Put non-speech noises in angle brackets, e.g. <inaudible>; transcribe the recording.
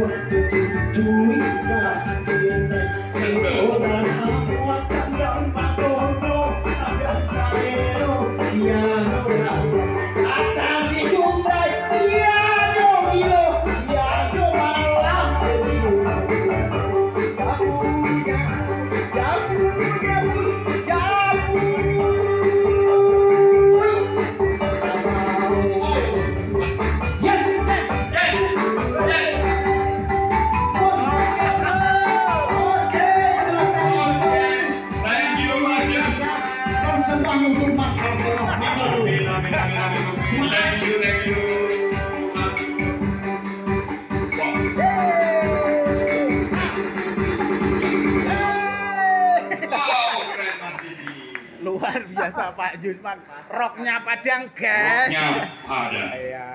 what they do to me now. Luar biasa <laughs> Pak Jusman roknya padang gas Roknya ada. iya